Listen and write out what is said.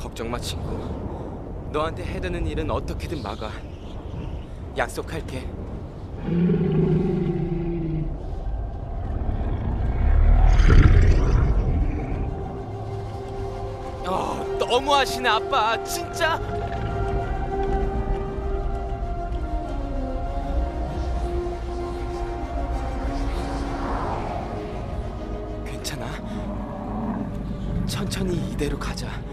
걱정 마 친구. 너한테 해드는 일은 어떻게든 막아. 약속할게. 어, 너무하시네 아빠 진짜. 괜찮아. 천천히 이대로 가자.